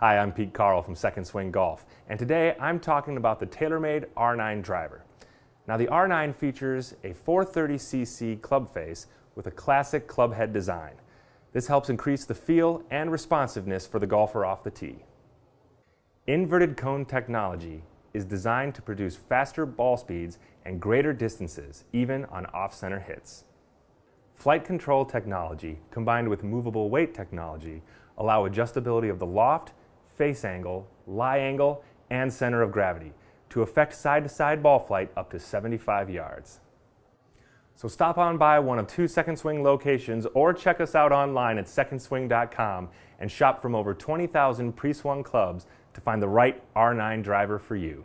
Hi, I'm Pete Karle from Second Swing Golf, and today I'm talking about the TaylorMade R9 driver. Now the R9 features a 430cc club face with a classic club head design. This helps increase the feel and responsiveness for the golfer off the tee. Inverted cone technology is designed to produce faster ball speeds and greater distances, even on off-center hits. Flight control technology combined with movable weight technology allow adjustability of the loft face angle, lie angle, and center of gravity to affect side-to-side ball flight up to 75 yards. So stop on by one of two Second Swing locations or check us out online at secondswing.com and shop from over 20,000 pre-swung clubs to find the right R9 driver for you.